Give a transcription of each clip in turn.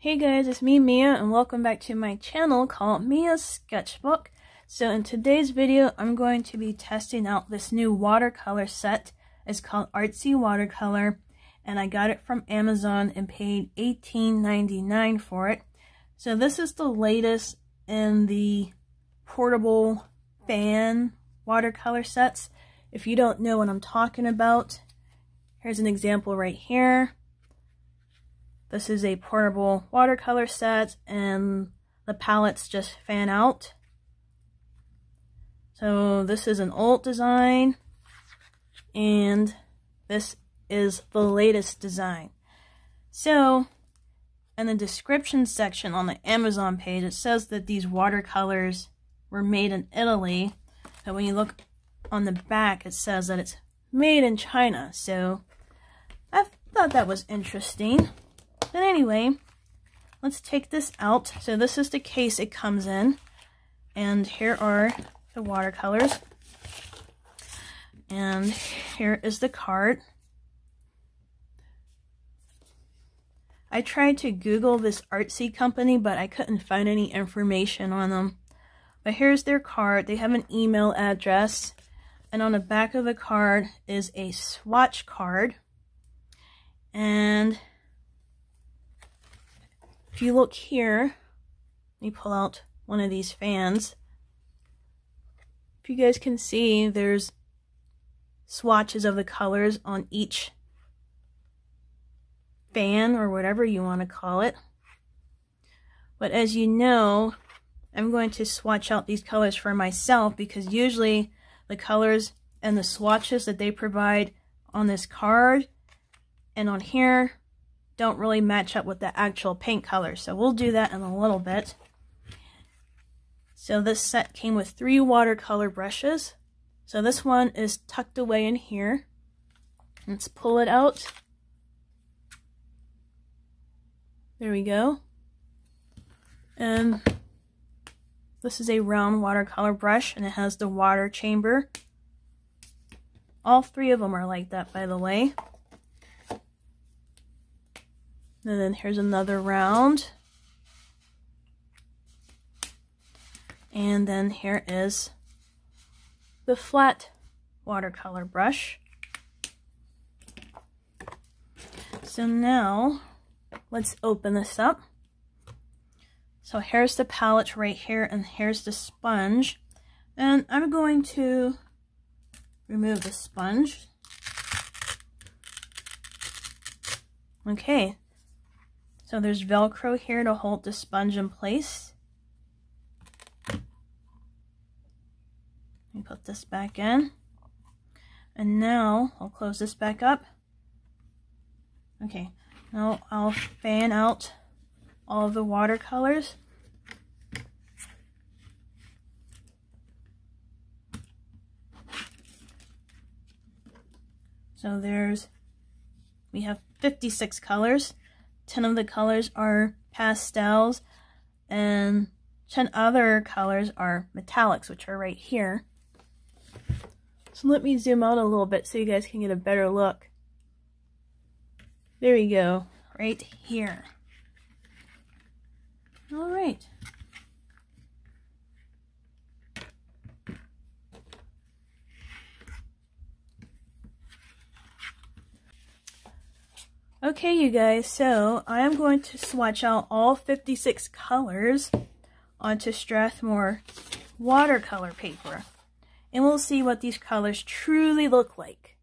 Hey guys, it's me Mia and welcome back to my channel called Mia's Sketchbook. So in today's video, I'm going to be testing out this new watercolor set. It's called Artsy Watercolor and I got it from Amazon and paid $18.99 for it. So this is the latest in the portable fan watercolor sets. If you don't know what I'm talking about, here's an example right here. This is a portable watercolor set and the palettes just fan out. So this is an old design and this is the latest design. So in the description section on the Amazon page, it says that these watercolors were made in Italy. But when you look on the back, it says that it's made in China. So I thought that was interesting. But anyway, let's take this out. So this is the case it comes in. And here are the watercolors. And here is the card. I tried to Google this artsy company, but I couldn't find any information on them. But here's their card. They have an email address. And on the back of the card is a swatch card. And if you look here, let me pull out one of these fans. If you guys can see, there's swatches of the colors on each fan or whatever you want to call it. But as you know, I'm going to swatch out these colors for myself because usually the colors and the swatches that they provide on this card and on here don't really match up with the actual paint color. So we'll do that in a little bit. So this set came with three watercolor brushes. So this one is tucked away in here. Let's pull it out. There we go. And this is a round watercolor brush and it has the water chamber. All three of them are like that, by the way. And then here's another round. And then here is the flat watercolor brush. So now, let's open this up. So here's the palette right here, and here's the sponge. And I'm going to remove the sponge. Okay, so there's Velcro here to hold the sponge in place. Me put this back in. And now I'll close this back up. Okay, now I'll fan out all of the watercolors. So there's, we have 56 colors. 10 of the colors are pastels, and 10 other colors are metallics, which are right here. So let me zoom out a little bit so you guys can get a better look. There we go, right here. All right. Okay, you guys, so I am going to swatch out all 56 colors onto Strathmore watercolor paper. And we'll see what these colors truly look like.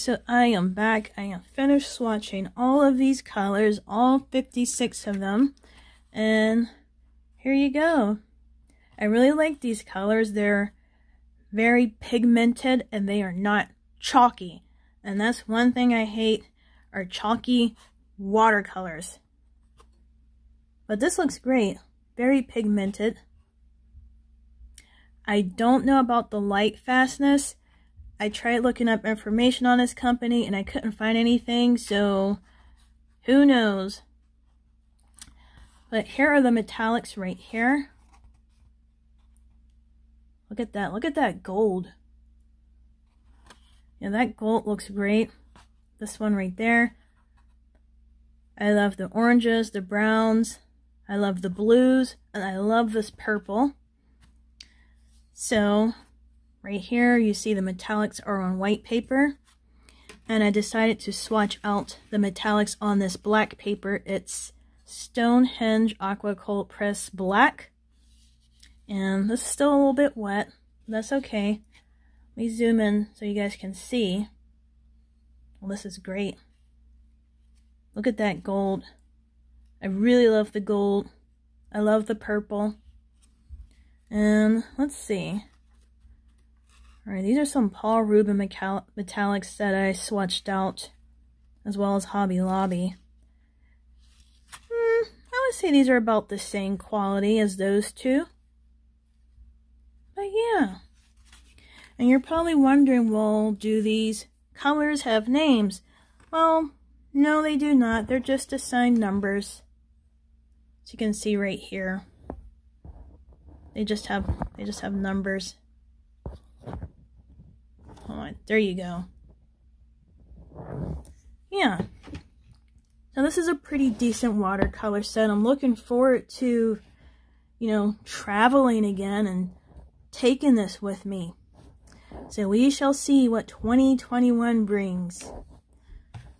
So I am back. I am finished swatching all of these colors, all 56 of them. And here you go. I really like these colors. They're very pigmented and they are not chalky. And that's one thing I hate are chalky watercolors. But this looks great. Very pigmented. I don't know about the light fastness. I tried looking up information on this company and I couldn't find anything, so who knows. But here are the metallics right here. Look at that. Look at that gold. Yeah, that gold looks great. This one right there. I love the oranges, the browns. I love the blues. And I love this purple. So, right here, you see the metallics are on white paper. And I decided to swatch out the metallics on this black paper. It's Stonehenge Aqua Cold Press Black. And this is still a little bit wet. That's okay. Let me zoom in so you guys can see. Well, this is great. Look at that gold. I really love the gold. I love the purple. And let's see. Alright, these are some Paul Rubens metallics that I swatched out, as well as Hobby Lobby. Hmm, I would say these are about the same quality as those two. But yeah. And you're probably wondering, well, do these colors have names? Well, no, they do not. They're just assigned numbers. As you can see right here. They just have they just have numbers. There you go. Yeah. Now this is a pretty decent watercolor set. I'm looking forward to, you know, traveling again and taking this with me. So we shall see what 2021 brings.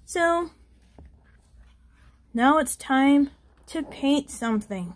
So, now it's time to paint something.